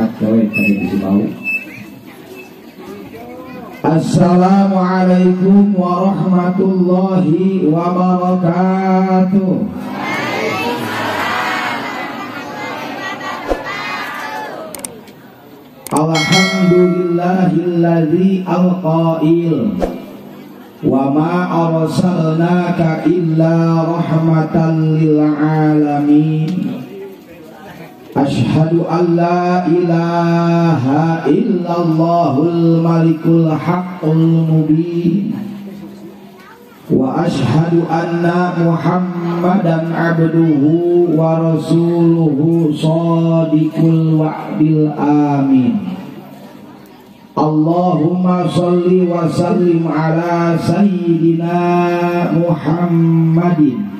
angkat gawe tadi di mau Assalamualaikum warahmatullahi wabarakatuh. Alhamdulillahilladzi alqail wa ma arsalnaka illa rahmatan lil alamin Ashhadu an la ilaha illallahul malikul haqqul mubin. Wa ashhadu anna muhammadan abduhu wa rasuluhu sadiqul wa'dil amin. Allahumma salli wa sallim ala sayyidina Muhammadin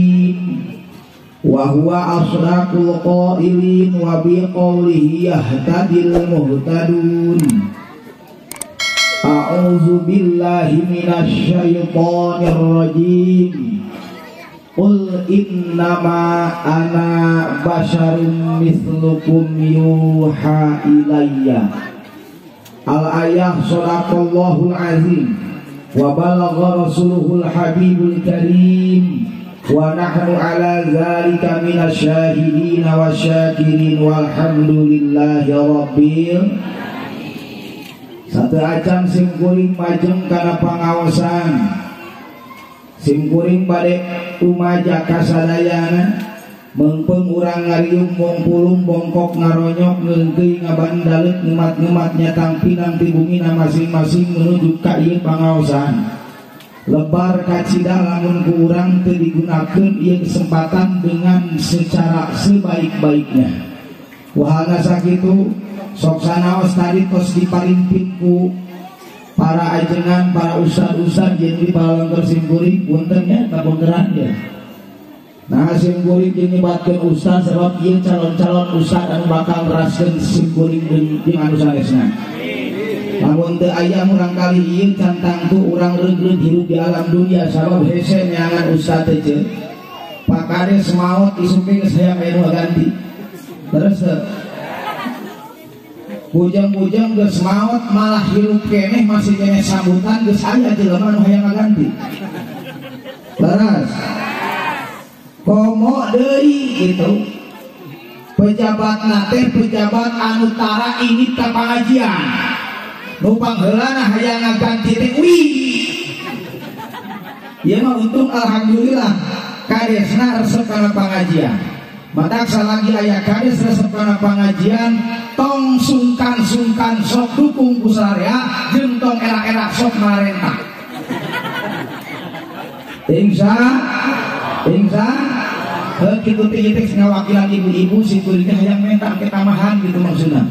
wa huwa asraqul qailin wa bi qawlihi yahtadil muhtadun. A'udzu billahi minasy syaithanir rajim. Qul innama ana basharun mislukum yuha ilayya. Al-ayah sadaqallahul azim. Wa balagha rasuluhul habibul karim Wa nahnu ala zalika minasyahidin wa syakirin Walhamdulillahi rabbil Satu singkuring majeng umaja kasadayana. Ngarium mongpulung bongkok ngaronyok ngengkei ngabandalit ngemat-ngematnya tampinang di bumi masing-masing menuju ka lebar kacida lamun ku urang teu digunakeun ieu kesempatan dengan secara sebaik-baiknya. Wahana sakitu sok sanaos tadi tos diparimpin ku para ajengan, para ustad-ustad jadi balangker simkuring puntennya kapunteran ya Nah simkuring jadi batkan ustad sebab ia calon-calon ustad anu bakal meraskan simkuring di anu sanesna namun teu aya murang kali ieu cantang tu urang regreg hirup di alam dunia sabab hese neangan ustad teh pakades maut isuping saya menu ganti terus Bujang-bujang geus maut malah hirup keneh masih keneh sambutan geus aya jelema nu hayang ngaganti. Laras. Komo deui. Pejabat nate pejabat anu tara ini ka pengajian. Nu pangheulana hayang ngaganti teh wih. Ieu mah untung alhamdulillah kadesna resep kana pengajian. Matak salagi aya kades resep kana pengajian tong sungkan-sungkan sok dukung kusarea jeung tong era-era sok Ingsa Heuh kitu teh ieu teh ngawakilan ibu-ibu si kuringnya hayang mentak ke tamahan gitu maksudna.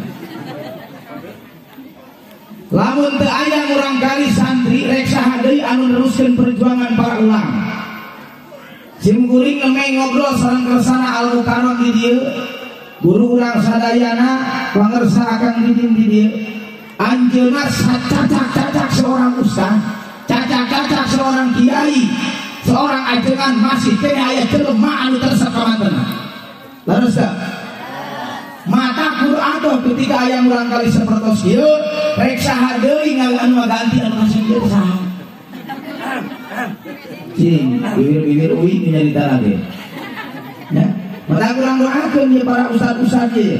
Lamun teu aya urang kali santri rek saha deui anu neruskeun perjuangan para ulama. Simkuring ngemeng ngobrol sareng kersana al mukarom di dieu. Guru urang sadayana pangersa akan didin di dieu. Anjeunna cacak-cacak seorang ustaz cacak-cacak seorang kiai seorang ajengan masih teh aya jelema anu tersek kamantena Laras mata Quran ketika ayam urang kali sepertos ieu rek saha deui anu ganti anu kasih ieu saha Cing, bibir-bibir menjadi tanah deh. Ya, mata kurang doakan ya para ustad-ustad ya.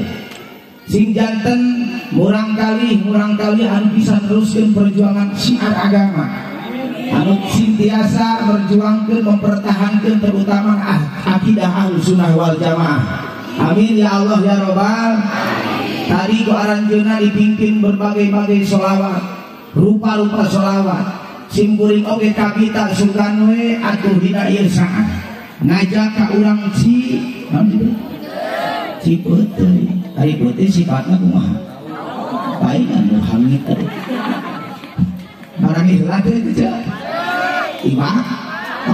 Sing janten murang kali, murang kali anu bisa teruskan perjuangan syiar agama. Anu sintiasa berjuangkan mempertahankan terutama ah, akidah ahlu sunnah wal jamaah. Amin ya Allah ya Robbal. Tadi ku aranjuna dipimpin berbagai-bagai solawat, rupa-rupa solawat simkuring oge kapita sukan we atuh dina ieu saat ngajak ka urang ci naon itu ci peuteui ari peuteui sifatna kumaha? Baik anu hangit barang ikhlas itu cek imah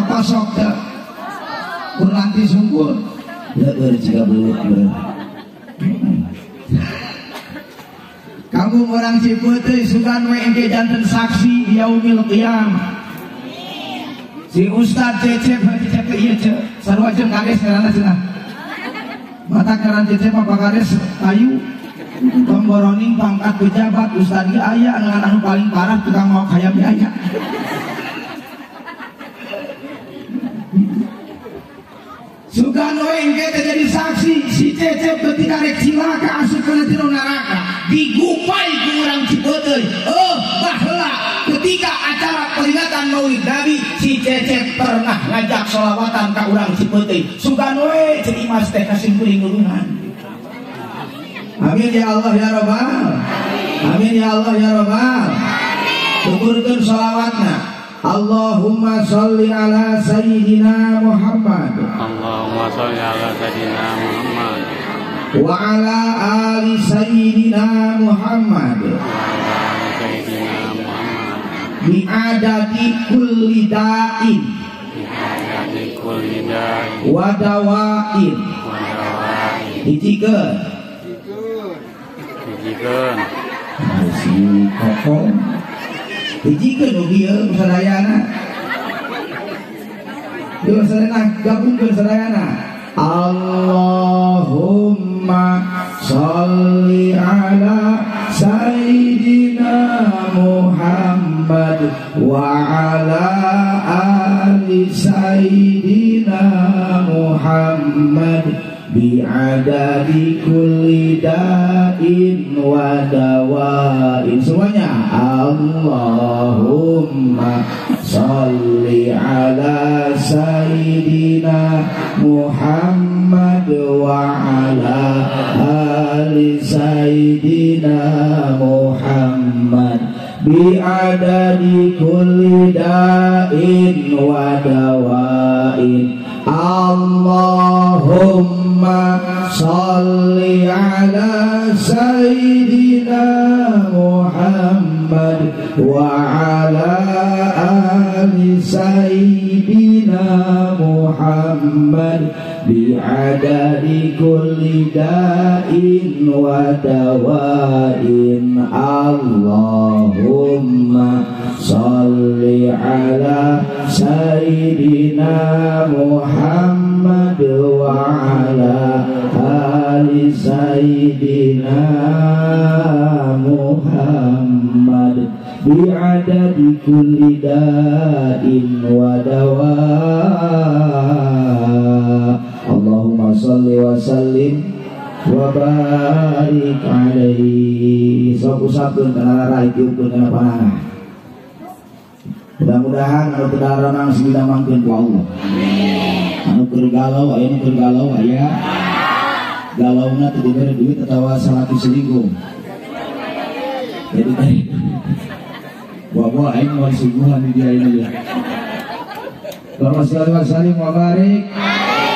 apa sok kurlanti sungkul leeur jika belut kamu orang Ciputeuy sugan we engke janten saksi yaumil qiyamah si Ustad Cecep Cecep ieu ce sarua jeung kades karana cenah mata karan Cecep apa kades kayu pemboroning pangkat pejabat Ustad ieu aya dengan anu paling parah tukang mau kaya biaya Sugan engke jadi saksi. Si Cecep ketika rek cilaka asup kana jero neraka. Digupai ku urang Cipeuteui oh baheula ketika acara peringatan Maulid Nabi si Cecep pernah ngajak solawatan ka urang Cipeuteui sugan we ceuk Mas teh kasih kuring nulungan Amin ya Allah ya Rabbal. Amin ya Allah ya Rabbal. Syukurkeun solawatna Allahumma salli ala Sayyidina Muhammad. Allahumma salli ala Sayyidina Muhammad. Wa ala ali Sayyidina Muhammad. Wa ala Sayyidina Muhammad. Bi adadi kulli da'in. Bi hayati kulli da'i Wa dawa'in. Wa dawa'i Hijikeun hijikeun Si koko Hijikeun ugi ieu sadayana Yuk sadayana gabungkeun Allahumma salli ala Sayyidina Muhammad wa ala ali Sayyidina Muhammad bi'adadi kulli da'in wa dawa'in. Semuanya. Allahumma salli ala Sayyidina Muhammad wa ala ali Sayyidina Muhammad. Bi'adadi kulli da'in wa dawa'in. Allahumma salli ala Sayyidina Muhammad wa ala ali Sayyidina Muhammad bi'adadi kulli da'in Muhammad bi'adadi kulli da'in wa dawa. Allahumma salli wa sallim wa barik alaihi. Sok usapkeun kana rai tiupkeun kana panana mudah-mudahan anu teu daranang sidamangkeun ku Allah. Anu keur galau aya nu keur galau galauna teu dibere duit atawa salaki selingkuh jadi tadi Bawa aing mau suguhan di dia ini ya. Allahumma sholli wa sallim wa barik.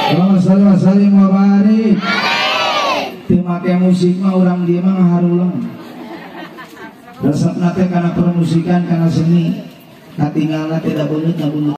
Allahumma sholli wa sallim wa barik. Teu make musik mah urang dia mah ngaharulang. Resepna teh kana permusikan kana seni. Katinggalna tidak beuneuh na beuneuh.